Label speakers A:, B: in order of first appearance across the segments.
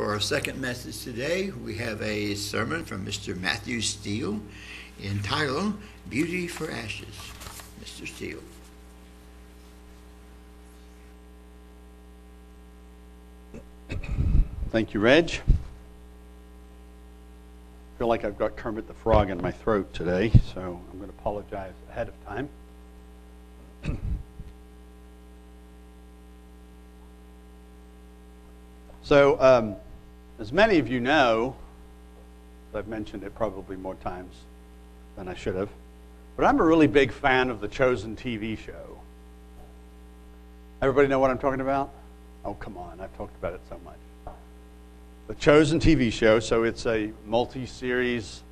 A: For our second message today, we have a sermon from Mr. Matthew Steel entitled Beauty for Ashes. Mr. Steel.
B: Thank you, Reg. I feel like I've got Kermit the Frog in my throat today, so I'm going to apologize ahead of time. so, um, as many of you know, I've mentioned it probably more times than I should have, but I'm a really big fan of the Chosen TV show. Everybody know what I'm talking about? Oh, come on, I've talked about it so much. The Chosen TV show, so it's a multi series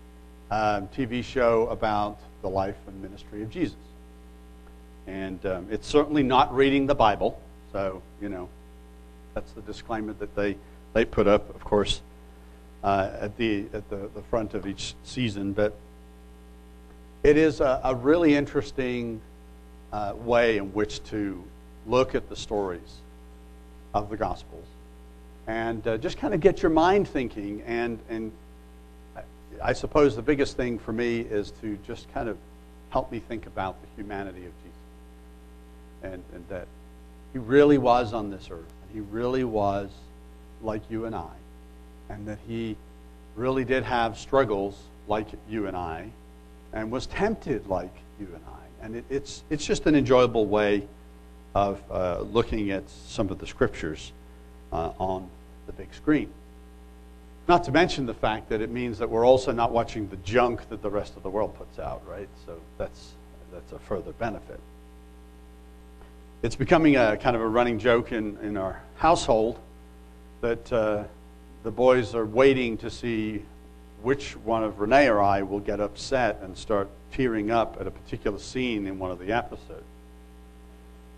B: um, TV show about the life and ministry of Jesus. And um, it's certainly not reading the Bible, so, you know, that's the disclaimer that they, they put up, of course, uh, at, the, at the, the front of each season. But it is a, a really interesting uh, way in which to look at the stories of the Gospels and uh, just kind of get your mind thinking. And, and I suppose the biggest thing for me is to just kind of help me think about the humanity of Jesus and, and that he really was on this earth. He really was like you and I. And that he really did have struggles like you and I and was tempted like you and I. And it, it's, it's just an enjoyable way of uh, looking at some of the scriptures uh, on the big screen. Not to mention the fact that it means that we're also not watching the junk that the rest of the world puts out, right? So that's, that's a further benefit. It's becoming a kind of a running joke in, in our household that uh, the boys are waiting to see which one of Renee or I will get upset and start tearing up at a particular scene in one of the episodes.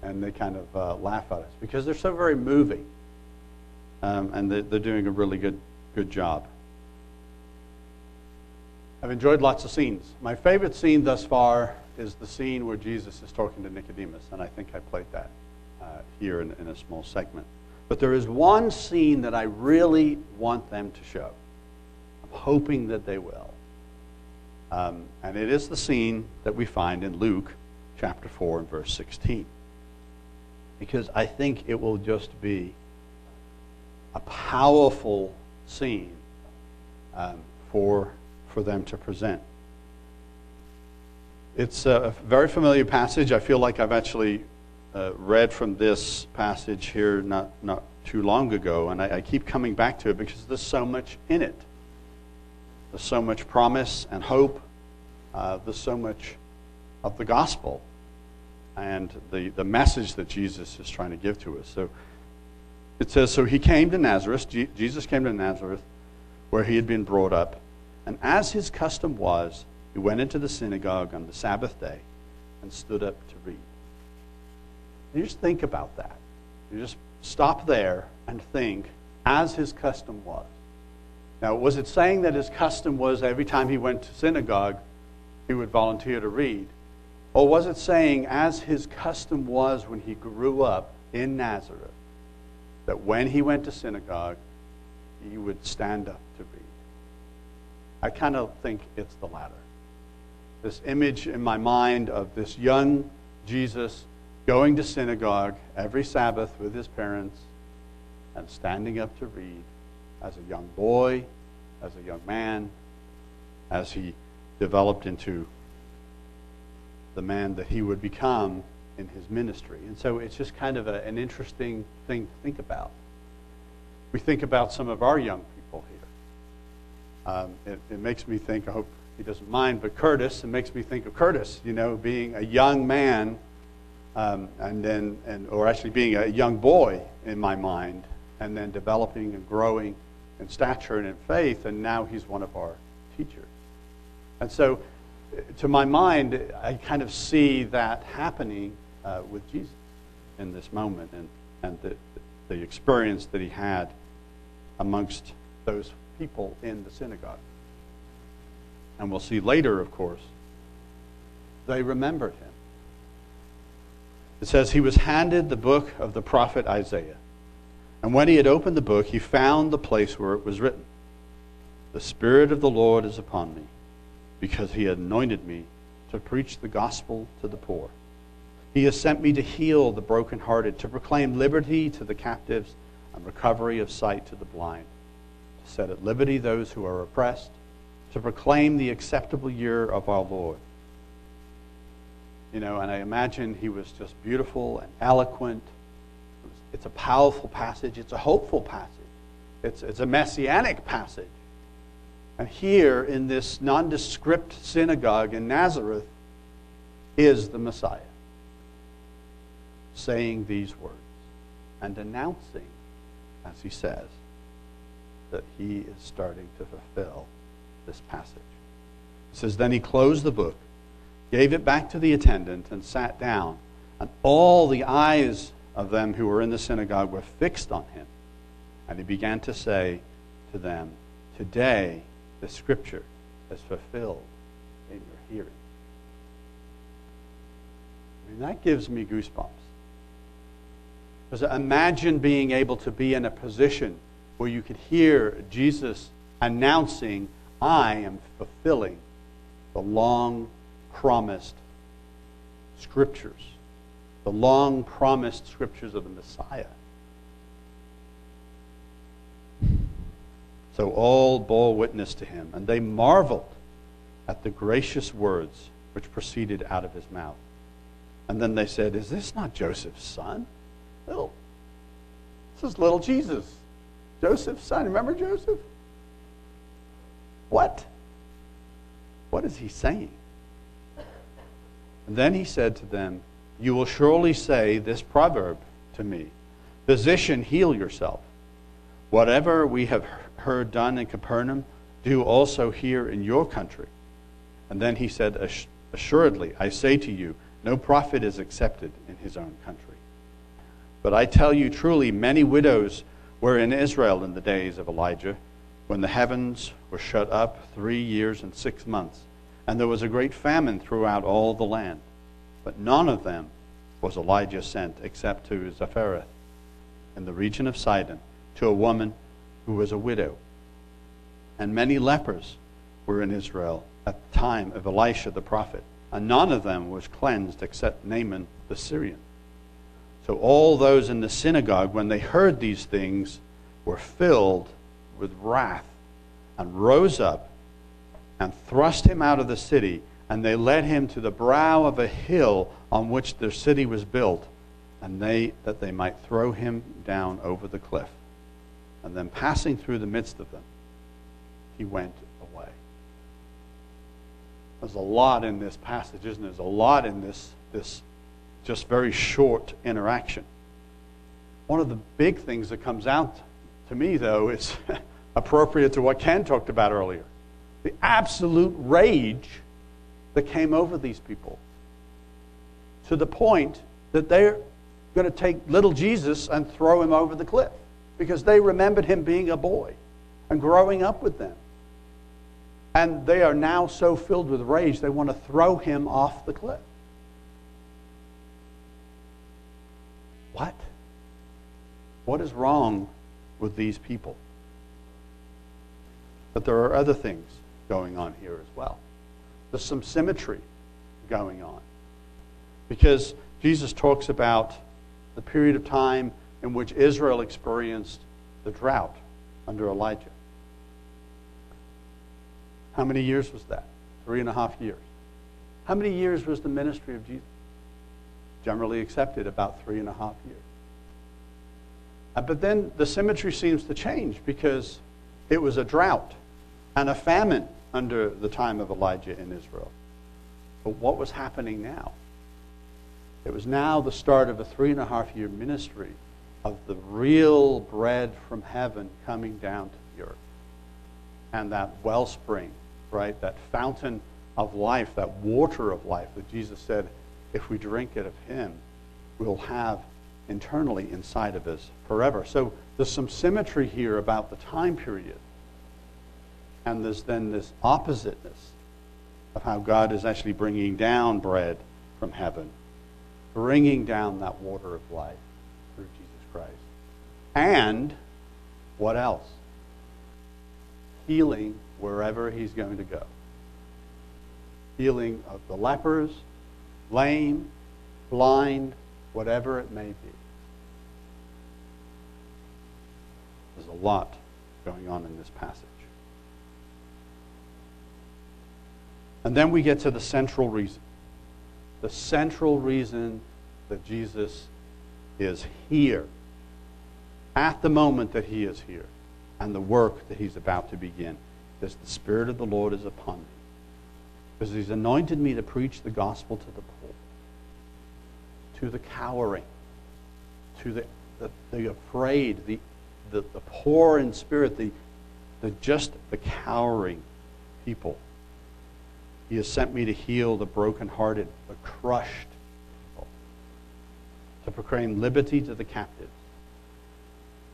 B: And they kind of uh, laugh at us because they're so very moving. Um, and they're, they're doing a really good, good job. I've enjoyed lots of scenes. My favorite scene thus far is the scene where Jesus is talking to Nicodemus, and I think I played that uh, here in, in a small segment. But there is one scene that I really want them to show. I'm hoping that they will. Um, and it is the scene that we find in Luke chapter 4 and verse 16. Because I think it will just be a powerful scene um, for, for them to present. It's a very familiar passage. I feel like I've actually uh, read from this passage here not, not too long ago, and I, I keep coming back to it because there's so much in it. There's so much promise and hope. Uh, there's so much of the gospel and the, the message that Jesus is trying to give to us. So it says, So he came to Nazareth, Jesus came to Nazareth, where he had been brought up. And as his custom was, he went into the synagogue on the Sabbath day and stood up to read. You just think about that. You just stop there and think, as his custom was. Now, was it saying that his custom was every time he went to synagogue, he would volunteer to read? Or was it saying, as his custom was when he grew up in Nazareth, that when he went to synagogue, he would stand up to read. I kind of think it's the latter. This image in my mind of this young Jesus going to synagogue every Sabbath with his parents and standing up to read as a young boy, as a young man, as he developed into the man that he would become in his ministry. And so it's just kind of a, an interesting thing to think about. We think about some of our young people here. Um, it, it makes me think, I hope he doesn't mind, but Curtis, it makes me think of Curtis, you know, being a young man, um, and then, and, or actually being a young boy in my mind, and then developing and growing in stature and in faith, and now he's one of our teachers. And so, to my mind, I kind of see that happening uh, with Jesus in this moment and, and the, the experience that he had amongst those people in the synagogue. And we'll see later, of course, they remembered him. It says he was handed the book of the prophet Isaiah. And when he had opened the book, he found the place where it was written The Spirit of the Lord is upon me, because he anointed me to preach the gospel to the poor. He has sent me to heal the brokenhearted, to proclaim liberty to the captives and recovery of sight to the blind, to set at liberty those who are oppressed, to proclaim the acceptable year of our Lord. You know, and I imagine he was just beautiful and eloquent it's a powerful passage, it's a hopeful passage, it's, it's a messianic passage. And here in this nondescript synagogue in Nazareth is the Messiah saying these words and announcing, as he says, that he is starting to fulfill this passage. He says, Then he closed the book, gave it back to the attendant, and sat down. And all the eyes of them who were in the synagogue were fixed on him. And he began to say to them, Today the scripture is fulfilled in your hearing. I mean, that gives me goosebumps. Because imagine being able to be in a position where you could hear Jesus announcing, I am fulfilling the long promised scriptures the long promised scriptures of the Messiah. So all bore witness to him, and they marveled at the gracious words which proceeded out of his mouth. And then they said, Is this not Joseph's son? Little, this is little Jesus, Joseph's son. Remember Joseph? What? What is he saying? Then he said to them, you will surely say this proverb to me Physician, heal yourself. Whatever we have heard done in Capernaum, do also here in your country. And then he said, Assuredly, I say to you, no prophet is accepted in his own country. But I tell you truly, many widows were in Israel in the days of Elijah, when the heavens were shut up three years and six months, and there was a great famine throughout all the land. But none of them was Elijah sent except to Zarephath in the region of Sidon to a woman who was a widow. And many lepers were in Israel at the time of Elisha the prophet, and none of them was cleansed except Naaman the Syrian. So all those in the synagogue, when they heard these things, were filled with wrath and rose up and thrust him out of the city and they led him to the brow of a hill on which their city was built, and they that they might throw him down over the cliff. And then passing through the midst of them, he went away. There's a lot in this passage, isn't there? There's a lot in this, this just very short interaction. One of the big things that comes out to me, though, is appropriate to what Ken talked about earlier. The absolute rage that came over these people to the point that they're going to take little Jesus and throw him over the cliff because they remembered him being a boy and growing up with them. And they are now so filled with rage, they want to throw him off the cliff. What? What is wrong with these people? But there are other things going on here as well. There's some symmetry going on. Because Jesus talks about the period of time in which Israel experienced the drought under Elijah. How many years was that? Three and a half years. How many years was the ministry of Jesus? Generally accepted about three and a half years. Uh, but then the symmetry seems to change because it was a drought and a famine under the time of Elijah in Israel. But what was happening now? It was now the start of a three and a half year ministry of the real bread from heaven coming down to the earth. And that wellspring, right? That fountain of life, that water of life that Jesus said, if we drink it of Him, we'll have internally inside of us forever. So there's some symmetry here about the time period and there's then this oppositeness of how God is actually bringing down bread from heaven, bringing down that water of life through Jesus Christ. And what else? Healing wherever he's going to go. Healing of the lepers, lame, blind, whatever it may be. There's a lot going on in this passage. And then we get to the central reason. The central reason that Jesus is here at the moment that he is here and the work that he's about to begin is the Spirit of the Lord is upon me. Because he's anointed me to preach the gospel to the poor, to the cowering, to the, the, the afraid, the, the, the poor in spirit, the, the just the cowering people. He has sent me to heal the brokenhearted, the crushed people, to proclaim liberty to the captives.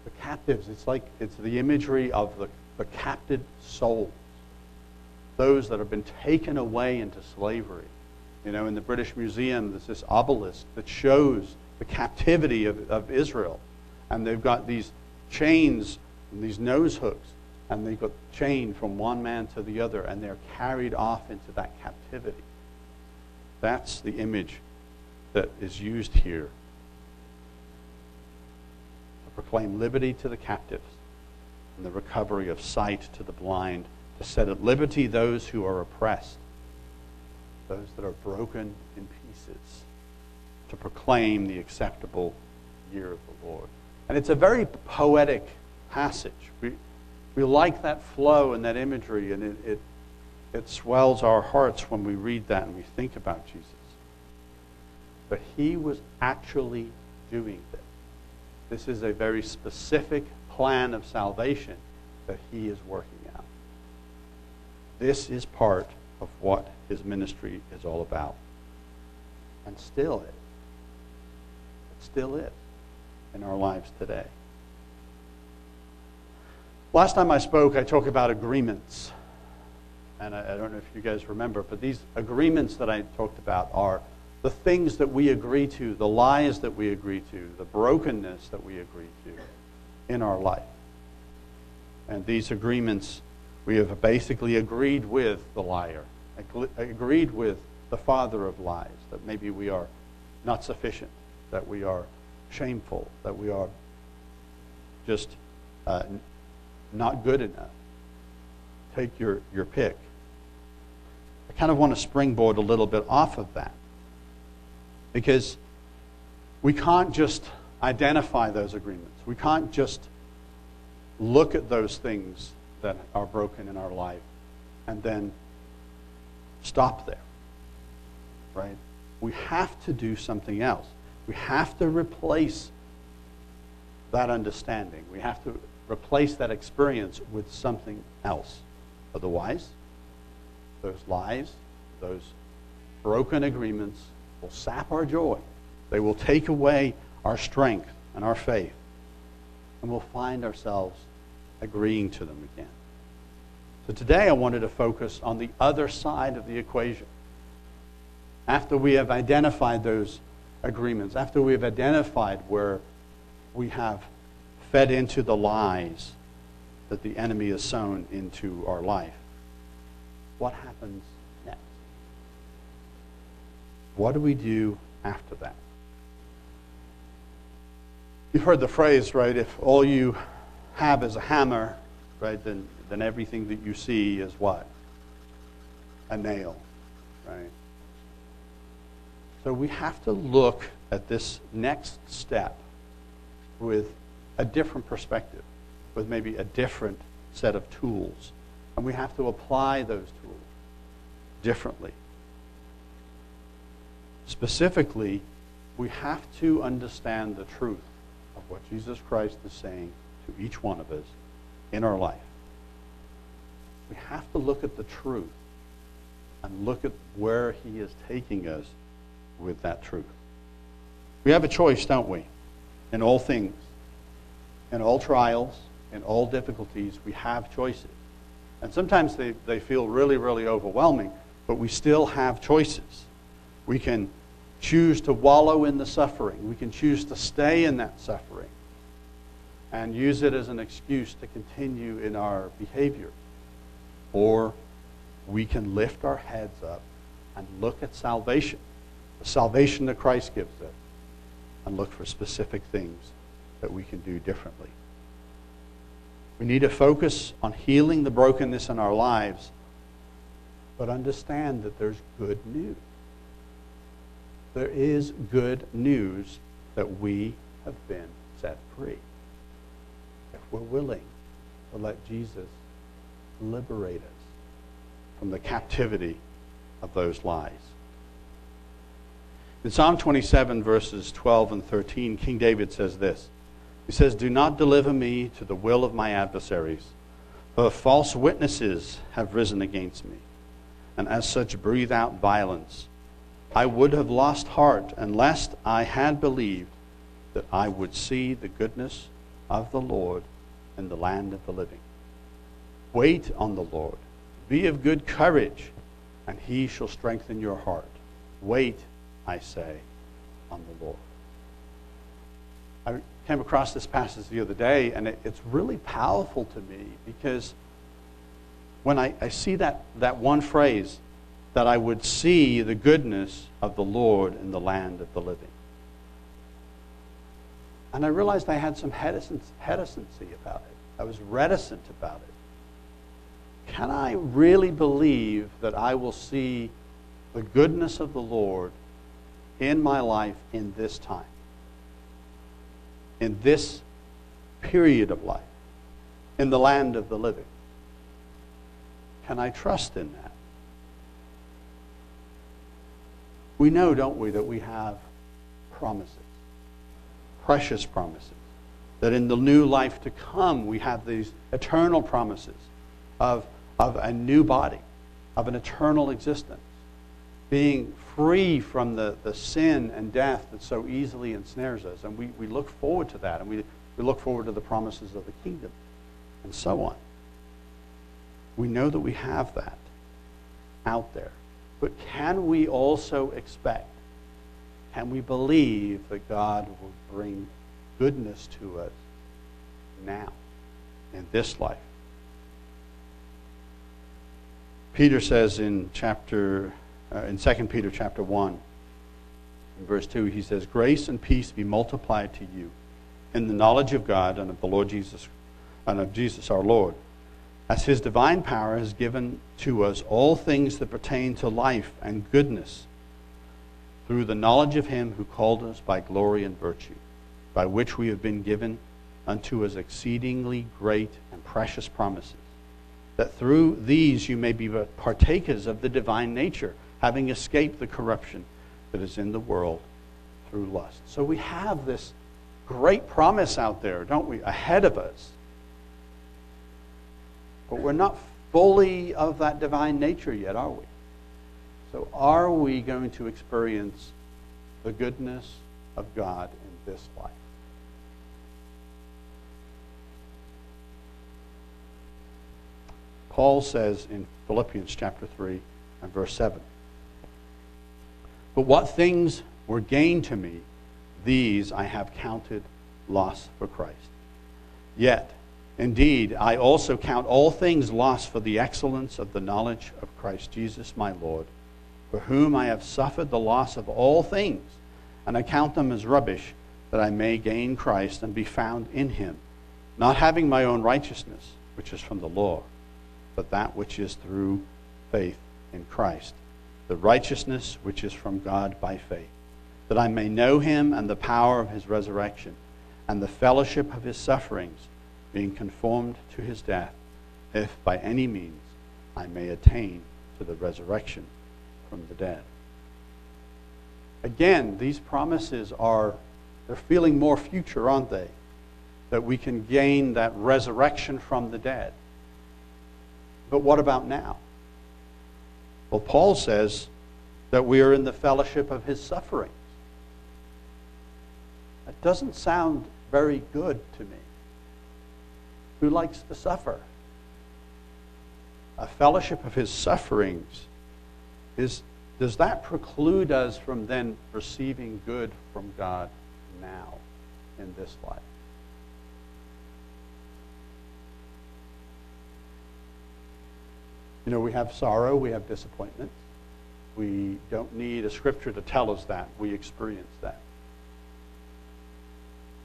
B: The captives, it's like it's the imagery of the, the captive souls, those that have been taken away into slavery. You know, in the British Museum, there's this obelisk that shows the captivity of, of Israel. And they've got these chains and these nose hooks, and they've got chained from one man to the other, and they're carried off into that captivity. That's the image that is used here to proclaim liberty to the captives and the recovery of sight to the blind, to set at liberty those who are oppressed, those that are broken in pieces, to proclaim the acceptable year of the Lord. And it's a very poetic passage. We, we like that flow and that imagery, and it, it, it swells our hearts when we read that and we think about Jesus. But he was actually doing this. This is a very specific plan of salvation that he is working out. This is part of what his ministry is all about. And still is. It still is in our lives today. Last time I spoke, I talked about agreements. And I, I, don't know if you guys remember, but these agreements that I talked about are the things that we agree to, the lies that we agree to, the brokenness that we agree to in our life. And these agreements, we have basically agreed with the liar, agreed with the father of lies, that maybe we are not sufficient, that we are shameful, that we are just uh, not good enough. Take your, your pick. I kind of want to springboard a little bit off of that because we can't just identify those agreements. We can't just look at those things that are broken in our life and then stop there. Right? We have to do something else. We have to replace that understanding. We have to replace that experience with something else. Otherwise, those lies, those broken agreements will sap our joy. They will take away our strength and our faith. And we'll find ourselves agreeing to them again. So today I wanted to focus on the other side of the equation. After we have identified those agreements, after we've identified where we have fed into the lies that the enemy has sown into our life, what happens next? What do we do after that? You've heard the phrase, right? If all you have is a hammer, right, then, then everything that you see is what? A nail, right? So we have to look at this next step with a different perspective, with maybe a different set of tools. And we have to apply those tools differently. Specifically, we have to understand the truth of what Jesus Christ is saying to each one of us in our life. We have to look at the truth and look at where he is taking us with that truth. We have a choice, don't we? In all things, in all trials, in all difficulties, we have choices. And sometimes they, they feel really, really overwhelming, but we still have choices. We can choose to wallow in the suffering, we can choose to stay in that suffering. and use it as an excuse to continue in our behavior. Or we can lift our heads up and look at salvation, the salvation that Christ gives us, and look for specific things that we can do differently. We need to focus on healing the brokenness in our lives, but understand that there's good news. There is good news that we have been set free. If we're willing to let Jesus liberate us from the captivity of those lies. In Psalm 27, verses 12 and 13, King David says this He says, Do not deliver me to the will of my adversaries, for false witnesses have risen against me, and as such breathe out violence. I would have lost heart unless I had believed that I would see the goodness of the Lord in the land of the living. Wait on the Lord. Be of good courage, and he shall strengthen your heart. Wait, I say, on the Lord. Came across this passage the other day, and it, it's really powerful to me because when I, I see that, that one phrase, that I would see the goodness of the Lord in the land of the living. And I realized I had some hesitancy about it. I was reticent about it. Can I really believe that I will see the goodness of the Lord in my life in this time? In this period of life? In the land of the living? Can I trust in that? We know, don't we, that we have promises, precious promises. That in the new life to come, we have these eternal promises of, of a new body, of an eternal existence, being free from the, the sin and death that so easily ensnares us. And we, we look forward to that, and we, we look forward to the promises of the kingdom, and so on. We know that we have that out there. But can we also expect, can we believe that God will bring goodness to us now, in this life? Peter says in chapter, uh, in 2 Peter chapter 1, in verse 2, he says, Grace and peace be multiplied to you in the knowledge of God and of the Lord Jesus, and of Jesus our Lord. As his divine power has given to us all things that pertain to life and goodness through the knowledge of him who called us by glory and virtue, by which we have been given unto us exceedingly great and precious promises, that through these you may be partakers of the divine nature, having escaped the corruption that is in the world through lust. So we have this great promise out there, don't we, ahead of us but we're not fully of that divine nature yet, are we? So, are we going to experience the goodness of God in this life? Paul says in Philippians chapter 3 and verse 7 But what things were gained to me, these I have counted loss for Christ. Yet, Indeed, I also count all things lost for the excellence of the knowledge of Christ Jesus my Lord, for whom I have suffered the loss of all things, and I count them as rubbish, that I may gain Christ and be found in him, not having my own righteousness, which is from the law, but that which is through faith in Christ, the righteousness which is from God by faith, that I may know him and the power of his resurrection, and the fellowship of his sufferings being conformed to his death, if by any means I may attain to the resurrection from the dead. Again, these promises are, they're feeling more future, aren't they? That we can gain that resurrection from the dead. But what about now? Well, Paul says that we are in the fellowship of his sufferings. That doesn't sound very good to me who likes to suffer. A fellowship of his sufferings is does that preclude us from then receiving good from God now in this life? You know, we have sorrow, we have disappointment. We don't need a scripture to tell us that. We experience that.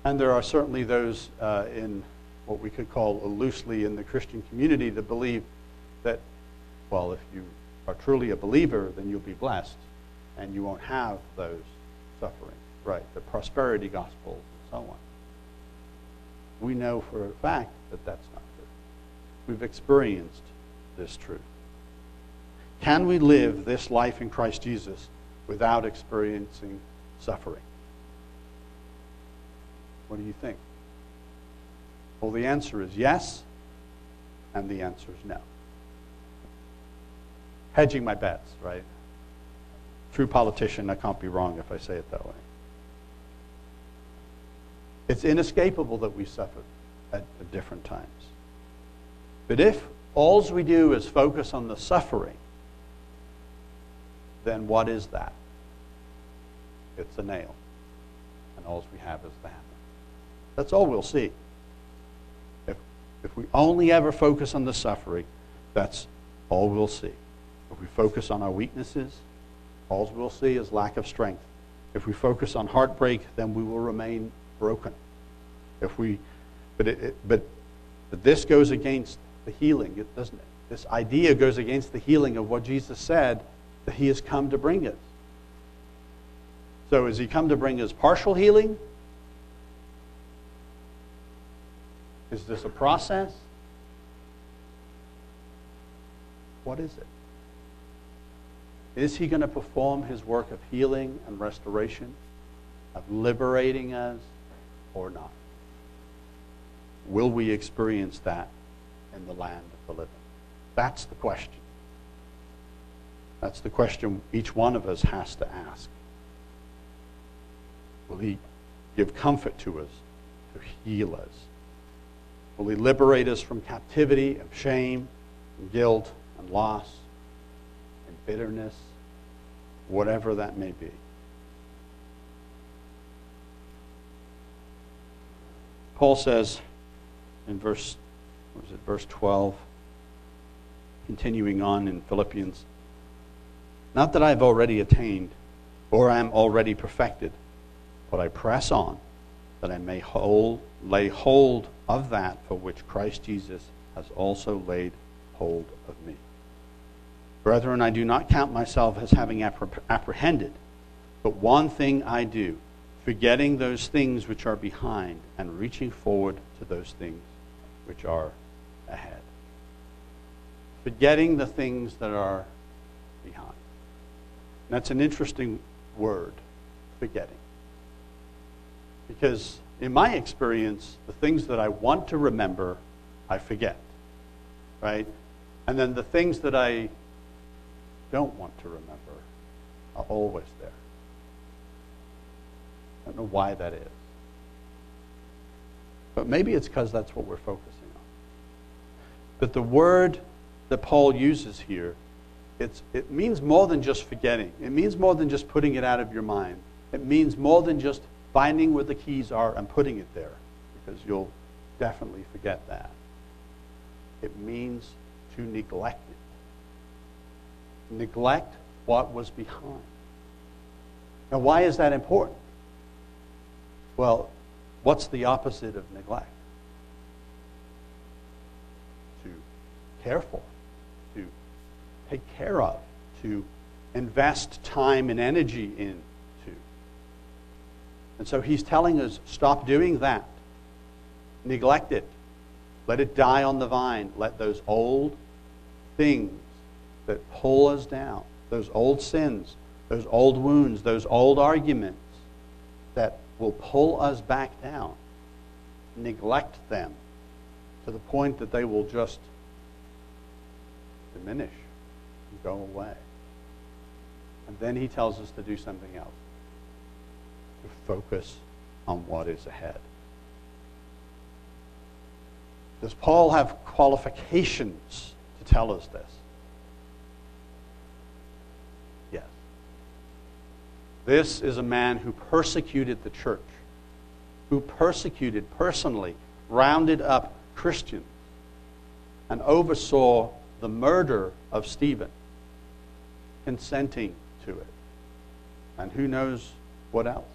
B: And there are certainly those uh, in what we could call loosely in the Christian community that believe that, well, if you are truly a believer, then you'll be blessed and you won't have those sufferings, right? The prosperity gospel and so on. We know for a fact that that's not true. We've experienced this truth. Can we live this life in Christ Jesus without experiencing suffering? What do you think? Well, the answer is yes, and the answer is no. Hedging my bets, right? True politician, I can't be wrong if I say it that way. It's inescapable that we suffer at, at different times. But if all we do is focus on the suffering, then what is that? It's a nail. And all we have is hammer. That's all we'll see. If, if we only ever focus on the suffering, that's all we'll see. If we focus on our weaknesses, all we'll see is lack of strength. If we focus on heartbreak, then we will remain broken. If we, but, it, it, but, but this goes against the healing, it doesn't it? This idea goes against the healing of what Jesus said that he has come to bring us. So, has he come to bring us partial healing? Is this a process? What is it? Is he going to perform his work of healing and restoration, of liberating us, or not? Will we experience that in the land of the living? That's the question. That's the question each one of us has to ask. Will he give comfort to us, to heal us? Will he liberate us from captivity of shame and guilt and loss and bitterness, whatever that may be? Paul says in verse, was it, verse 12, continuing on in Philippians, not that I've already attained or I am already perfected, but I press on that I may hold, lay hold of that for which Christ Jesus has also laid hold of me. Brethren, I do not count myself as having apprehended, but one thing I do, forgetting those things which are behind and reaching forward to those things which are ahead. Forgetting the things that are behind. That's an interesting word, forgetting. Because in my experience, the things that I want to remember, I forget. Right? And then the things that I don't want to remember are always there. I don't know why that is. But maybe it's because that's what we're focusing on. But the word that Paul uses here it's, it means more than just forgetting. It means more than just putting it out of your mind. It means more than just finding where the keys are and putting it there, because you'll definitely forget that. It means to neglect it. Neglect what was behind. Now, why is that important? Well, what's the opposite of neglect? To care for take care of, to invest time and energy into. And so he's telling us stop doing that. Neglect it. Let it die on the vine. Let those old things that pull us down, those old sins, those old wounds, those old arguments that will pull us back down, neglect them to the point that they will just diminish go away. And then he tells us to do something else to focus on what is ahead. Does Paul have qualifications to tell us this? Yes. This is a man who persecuted the church, who persecuted personally, rounded up Christians, and oversaw the murder of Stephen, consenting to it. And who knows what else?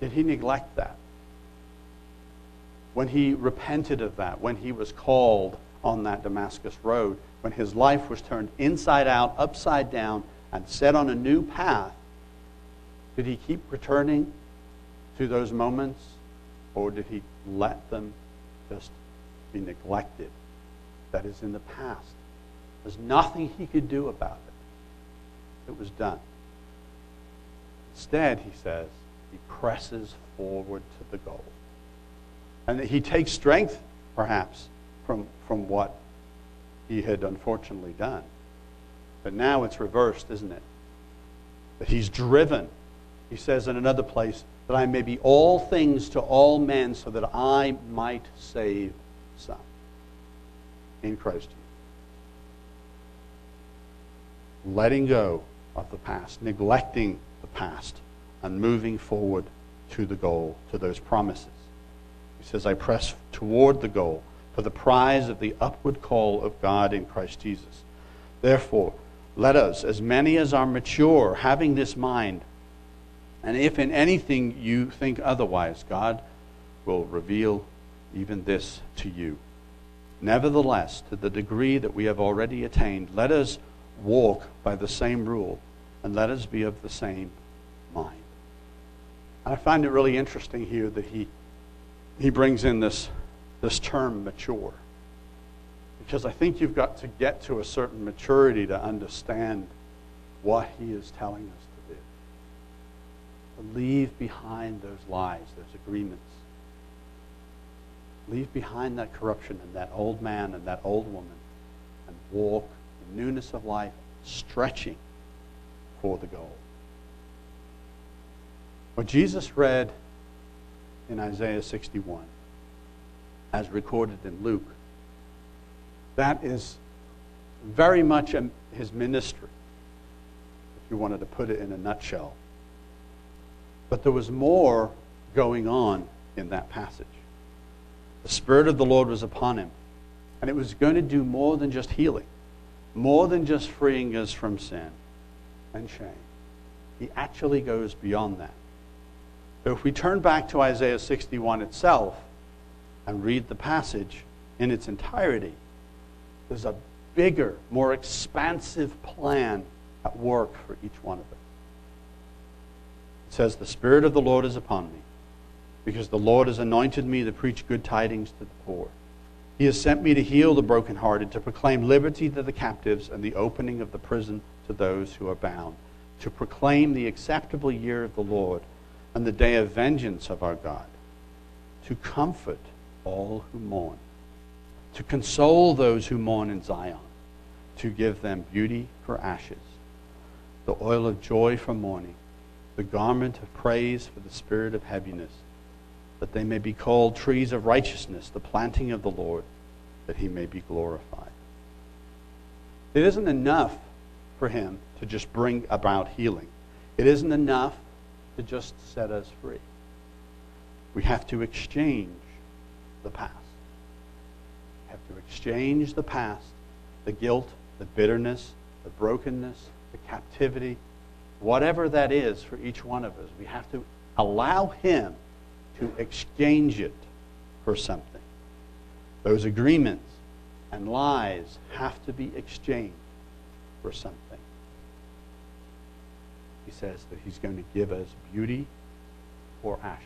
B: Did he neglect that? When he repented of that, when he was called on that Damascus road, when his life was turned inside out, upside down, and set on a new path, did he keep returning to those moments, or did he let them just be neglected? That is in the past. There's nothing he could do about it. It was done. Instead, he says, he presses forward to the goal. And he takes strength, perhaps, from, from what he had unfortunately done. But now it's reversed, isn't it? That he's driven. He says in another place, that I may be all things to all men so that I might save some in Christ Jesus. Letting go of the past, neglecting the past, and moving forward to the goal, to those promises. He says, I press toward the goal for the prize of the upward call of God in Christ Jesus. Therefore, let us, as many as are mature, having this mind, and if in anything you think otherwise, God will reveal even this to you. Nevertheless, to the degree that we have already attained, let us walk by the same rule, and let us be of the same mind. I find it really interesting here that he, he brings in this, this term mature. Because I think you've got to get to a certain maturity to understand what he is telling us to do. To leave behind those lies, those agreements. Leave behind that corruption and that old man and that old woman and walk newness of life, stretching for the goal. What Jesus read in Isaiah 61, as recorded in Luke, that is very much his ministry, if you wanted to put it in a nutshell. But there was more going on in that passage. The Spirit of the Lord was upon him, and it was going to do more than just healing, more than just freeing us from sin and shame. He actually goes beyond that. So if we turn back to Isaiah 61 itself and read the passage in its entirety, there's a bigger, more expansive plan at work for each one of us. It says, The Spirit of the Lord is upon me, because the Lord has anointed me to preach good tidings to the poor. He has sent me to heal the brokenhearted, to proclaim liberty to the captives, and the opening of the prison to those who are bound, to proclaim the acceptable year of the Lord and the day of vengeance of our God, to comfort all who mourn, to console those who mourn in Zion, to give them beauty for ashes, the oil of joy for mourning, the garment of praise for the spirit of heaviness, that they may be called trees of righteousness, the planting of the Lord, that he may be glorified. It isn't enough for him to just bring about healing. It isn't enough to just set us free. We have to exchange the past. We have to exchange the past, the guilt, the bitterness, the brokenness, the captivity, whatever that is for each one of us. We have to allow Him to exchange it for something. Those agreements and lies have to be exchanged for something he says that he's going to give us beauty or ashes.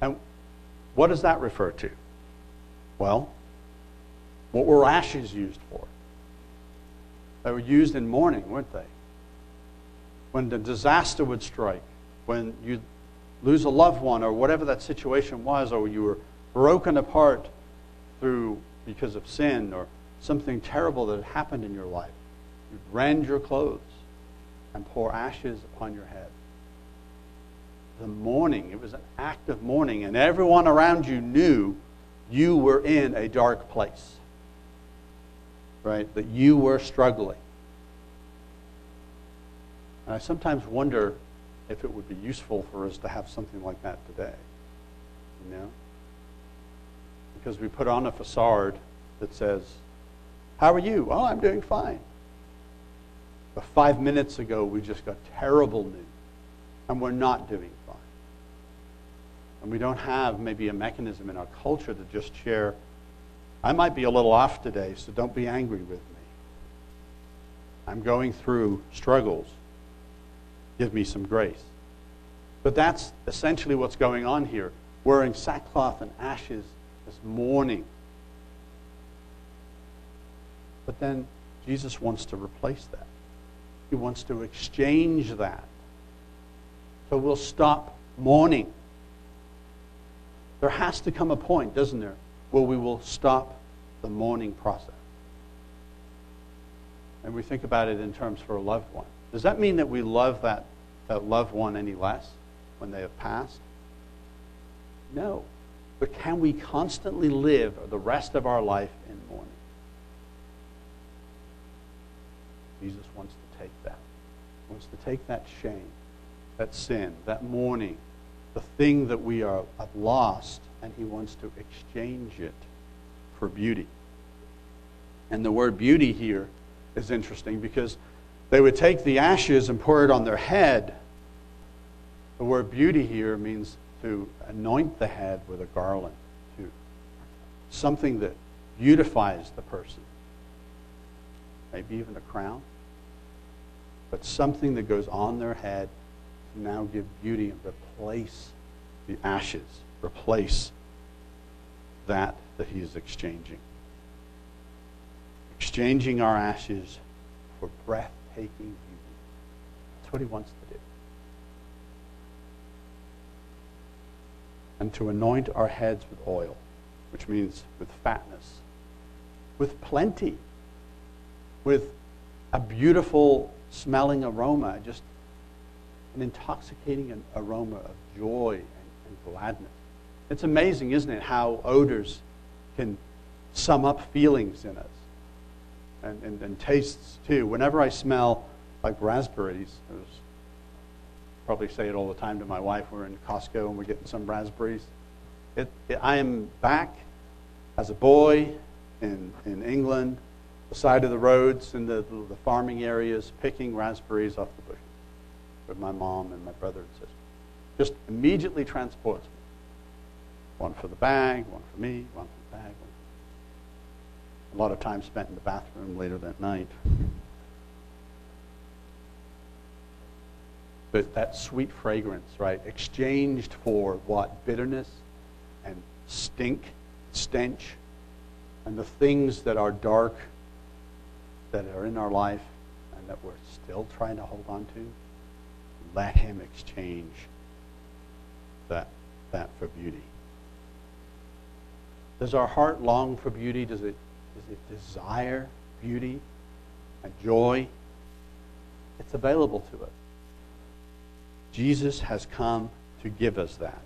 B: And what does that refer to? Well, what were ashes used for? They were used in mourning, weren't they? When the disaster would strike, when you lose a loved one, or whatever that situation was, or you were broken apart through because of sin or something terrible that had happened in your life, you'd rend your clothes and pour ashes upon your head. The mourning, it was an act of mourning, and everyone around you knew you were in a dark place. Right? That you were struggling. And I sometimes wonder if it would be useful for us to have something like that today. You know? because we put on a facade that says, How are you? Oh, I'm doing fine. But five minutes ago, we just got terrible news, and we're not doing fine. And we don't have maybe a mechanism in our culture to just share, I might be a little off today, so don't be angry with me. I'm going through struggles. Give me some grace. But that's essentially what's going on here. Wearing sackcloth and ashes this mourning. But then Jesus wants to replace that. He wants to exchange that. So we'll stop mourning. There has to come a point, doesn't there, where we will stop the mourning process. And we think about it in terms for a loved one. Does that mean that we love that, that loved one any less when they have passed? No. But can we constantly live the rest of our life in mourning? Jesus wants to take that. He wants to take that shame, that sin, that mourning, the thing that we are have lost, and he wants to exchange it for beauty. And the word beauty here is interesting because they would take the ashes and pour it on their head. The word beauty here means to anoint the head with a garland, to something that beautifies the person. Maybe even a crown. But something that goes on their head to now give beauty and replace the ashes, replace that that he is exchanging. Exchanging our ashes for breathtaking beauty. That's what he wants to do. and to anoint our heads with oil, which means with fatness, with plenty, with a beautiful smelling aroma, just an intoxicating aroma of joy and, and gladness. It's amazing, isn't it, how odors can sum up feelings in us and, and, and tastes too. Whenever I smell like raspberries, I was probably say it all the time to my wife. We're in Costco and we're getting some raspberries. It, it, I am back as a boy in, in England, the side of the roads in the, the farming areas, picking raspberries off the bushes with my mom and my brother and sister. Just immediately transports me. One for the bag, one for me, one for the bag. A lot of time spent in the bathroom later that night. but that sweet fragrance, right, exchanged for what? Bitterness and stink, stench, and the things that are dark, that are in our life, and that we're still trying to hold on to. Let Him exchange that, that for beauty. Does our heart long for beauty? Does it, does it desire beauty and joy? It's available to us. Jesus has come to give us that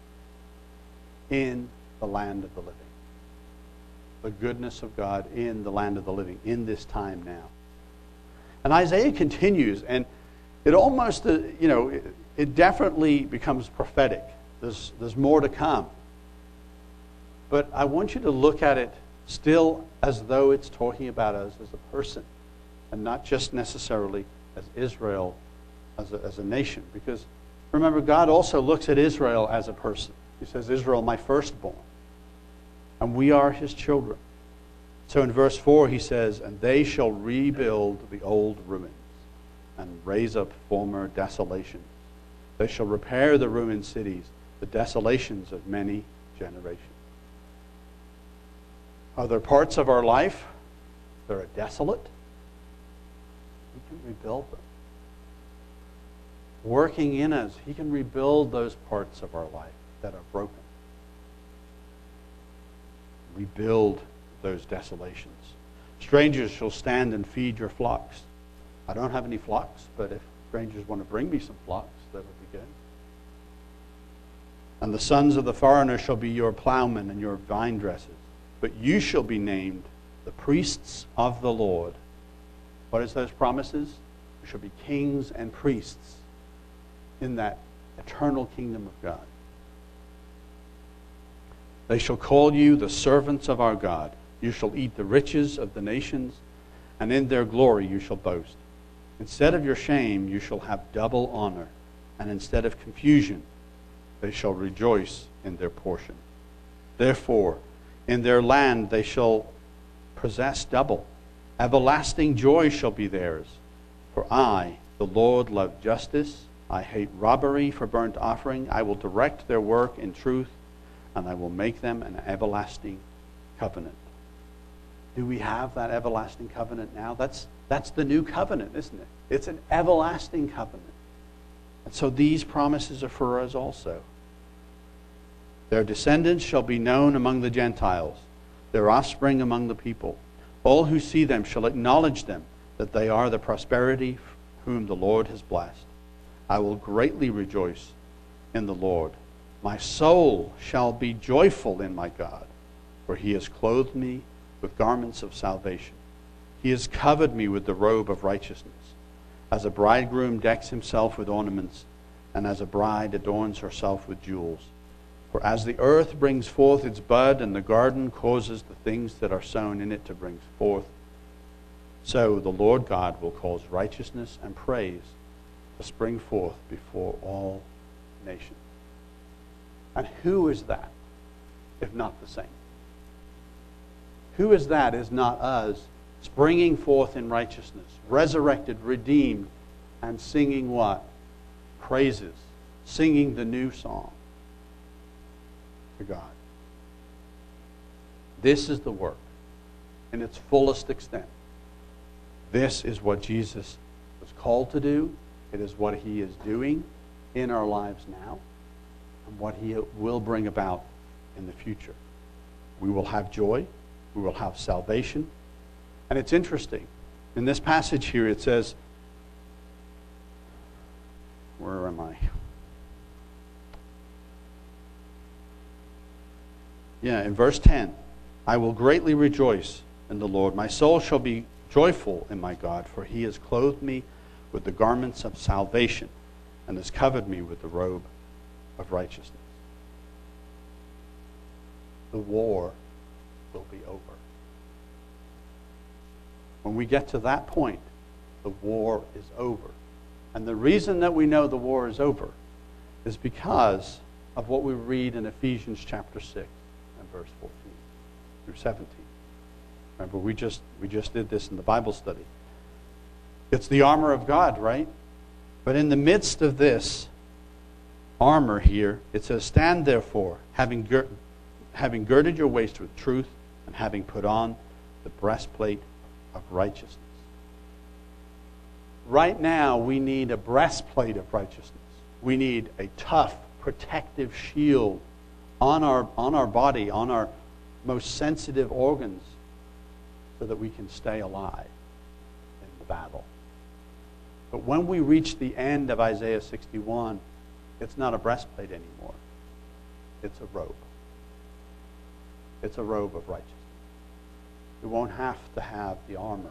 B: in the land of the living. The goodness of God in the land of the living, in this time now. And Isaiah continues, and it almost, uh, you know, it, it definitely becomes prophetic. There's, there's more to come. But I want you to look at it still as though it's talking about us as a person and not just necessarily as Israel as a, as a nation. Because Remember, God also looks at Israel as a person. He says, Israel, my firstborn. And we are his children. So in verse 4, he says, And they shall rebuild the old ruins and raise up former desolations. They shall repair the ruined cities, the desolations of many generations. Are there parts of our life that are desolate? We can rebuild them working in us, He can rebuild those parts of our life that are broken. Rebuild those desolations. Strangers shall stand and feed your flocks. I don't have any flocks, but if strangers want to bring me some flocks, that would be good. And the sons of the foreigner shall be your plowmen and your vine dressers, but you shall be named the priests of the Lord. What is those promises? You shall be kings and priests in that eternal kingdom of God. They shall call you the servants of our God. You shall eat the riches of the nations, and in their glory you shall boast. Instead of your shame, you shall have double honor, and instead of confusion, they shall rejoice in their portion. Therefore, in their land they shall possess double. Everlasting joy shall be theirs. For I, the Lord, love justice. I hate robbery for burnt offering. I will direct their work in truth, and I will make them an everlasting covenant. Do we have that everlasting covenant now? That's, that's the new covenant, isn't it? It's an everlasting covenant. And so these promises are for us also. Their descendants shall be known among the Gentiles, their offspring among the people. All who see them shall acknowledge them, that they are the prosperity whom the Lord has blessed. I will greatly rejoice in the Lord. My soul shall be joyful in my God, for he has clothed me with garments of salvation. He has covered me with the robe of righteousness. As a bridegroom decks himself with ornaments, and as a bride adorns herself with jewels. For as the earth brings forth its bud, and the garden causes the things that are sown in it to bring forth, so the Lord God will cause righteousness and praise to spring forth before all nations. And who is that, if not the saint? Who is that, is not us, springing forth in righteousness, resurrected, redeemed, and singing what? Praises, singing the new song to God. This is the work in its fullest extent. This is what Jesus was called to do. It is what he is doing in our lives now and what he will bring about in the future. We will have joy. We will have salvation. And it's interesting. In this passage here, it says, Where am I? Yeah, in verse 10, I will greatly rejoice in the Lord. My soul shall be joyful in my God, for he has clothed me with the garments of salvation and has covered me with the robe of righteousness. The war will be over. When we get to that point, the war is over. And the reason that we know the war is over is because of what we read in Ephesians chapter 6 verse 14 through 17. Remember, we just, we just did this in the Bible study. It's the armor of God, right? But in the midst of this armor here, it says, Stand therefore, having, gir- having girded your waist with truth, and having put on the breastplate of righteousness. Right now, we need a breastplate of righteousness. We need a tough, protective shield on our, on our body, on our most sensitive organs, so that we can stay alive in the battle. But when we reach the end of Isaiah 61, it's not a breastplate anymore, it's a robe. It's a robe of righteousness. We won't have to have the armor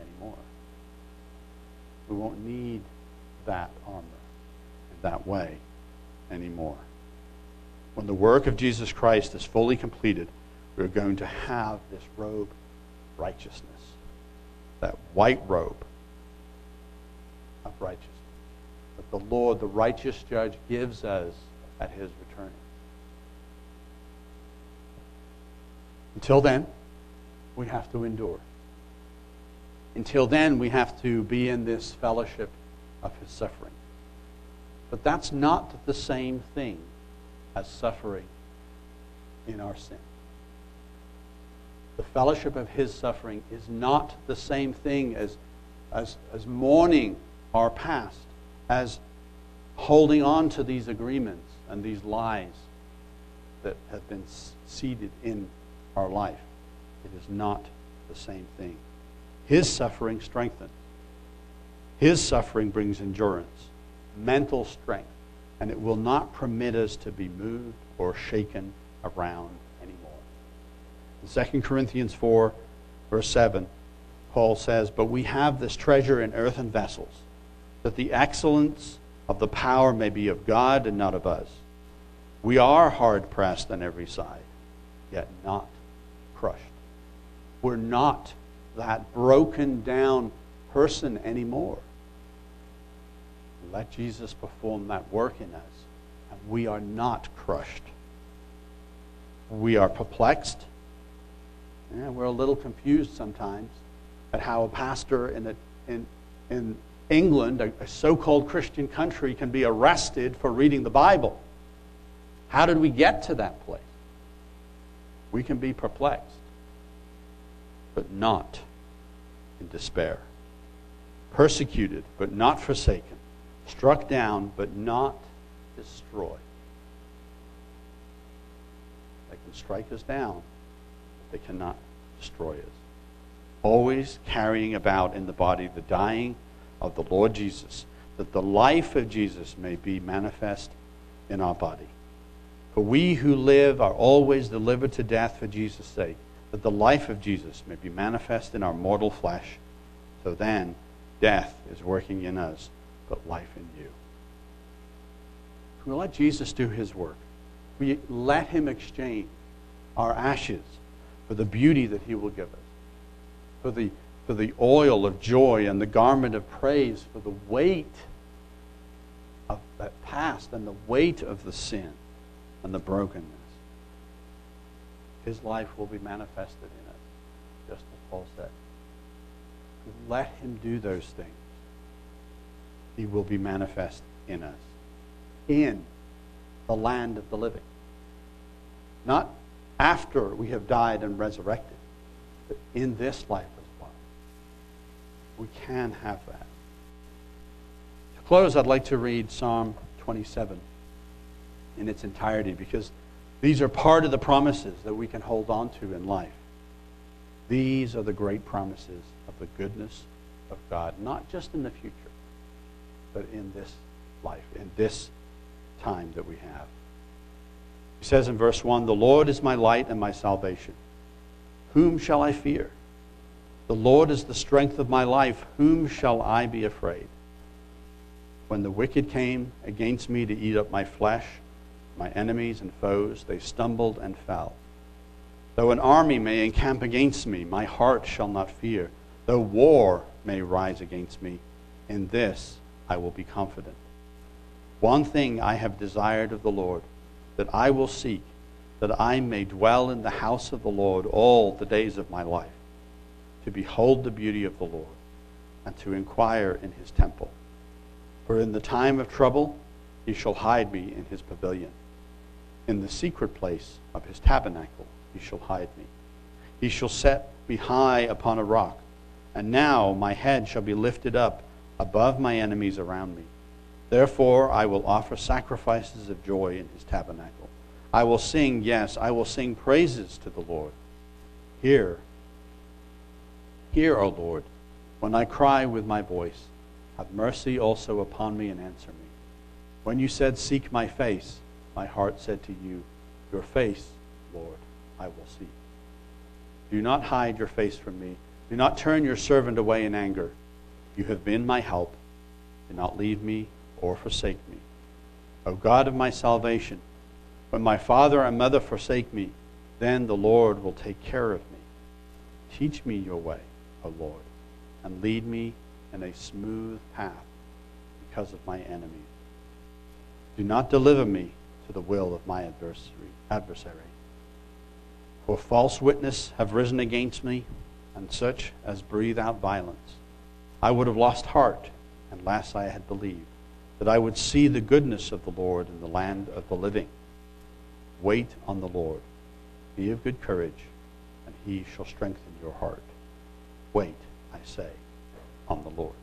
B: anymore. We won't need that armor in that way anymore when the work of Jesus Christ is fully completed, we're going to have this robe righteousness, that white robe of righteousness that the Lord, the righteous judge, gives us at his return. Until then, we have to endure. Until then, we have to be in this fellowship of his suffering. But that's not the same thing as suffering in our sin. The fellowship of his suffering is not the same thing as, as, as mourning our past, as holding on to these agreements and these lies that have been seeded in our life. It is not the same thing. His suffering strengthens. His suffering brings endurance, mental strength, and it will not permit us to be moved or shaken around anymore. In 2 Corinthians 4, verse 7, Paul says, But we have this treasure in earthen vessels, that the excellence of the power may be of God and not of us. We are hard pressed on every side, yet not crushed. We're not that broken down person anymore. Let Jesus perform that work in us, and we are not crushed. We are perplexed. and we're a little confused sometimes at how a pastor in, a, in, in England, a, a so called Christian country, can be arrested for reading the Bible. How did we get to that place? We can be perplexed, but not in despair. Persecuted, but not forsaken. Struck down, but not destroyed. They can strike us down, but they cannot destroy us. Always carrying about in the body the dying of the Lord Jesus, that the life of Jesus may be manifest in our body. For we who live are always delivered to death for Jesus' sake, that the life of Jesus may be manifest in our mortal flesh. So then, death is working in us, but life in you. We let Jesus do his work. We let him exchange our ashes for the beauty that he will give us, for the, for the oil of joy and the garment of praise, for the weight of that past and the weight of the sin and the brokenness. His life will be manifested in us, just as Paul said. Let him do those things. He will be manifest in us, in the land of the living. Not after we have died and resurrected, but in this life as well. We can have that. To close, I'd like to read Psalm 27 in its entirety because these are part of the promises that we can hold on to in life. These are the great promises of the goodness of God, not just in the future, but in this life, in this time that we have. He says in verse 1 The Lord is my light and my salvation. Whom shall I fear? The Lord is the strength of my life. Whom shall I be afraid? When the wicked came against me to eat up my flesh, my enemies and foes, they stumbled and fell. Though an army may encamp against me, my heart shall not fear. Though war may rise against me, in this I will be confident. One thing I have desired of the Lord, that I will seek, that I may dwell in the house of the Lord all the days of my life, to behold the beauty of the Lord, and to inquire in his temple. For in the time of trouble he shall hide me in his pavilion. In the secret place of his tabernacle he shall hide me. He shall set me high upon a rock, and now my head shall be lifted up above my enemies around me. Therefore I will offer sacrifices of joy in his tabernacle. I will sing, yes, I will sing praises to the Lord. Hear, hear, O Lord, when I cry with my voice. Have mercy also upon me and answer me. When you said, Seek my face, my heart said to you, Your face, Lord, I will seek. Do not hide your face from me. Do not turn your servant away in anger. You have been my help. Do not leave me or forsake me. O God of my salvation, when my father and mother forsake me, then the Lord will take care of me. Teach me your way, O Lord, and lead me in a smooth path because of my enemies. Do not deliver me to the will of my adversary. adversary. For false witness have risen against me, and such as breathe out violence. I would have lost heart and unless I had believed that I would see the goodness of the Lord in the land of the living. Wait on the Lord. Be of good courage, and he shall strengthen your heart. Wait, I say, on the Lord.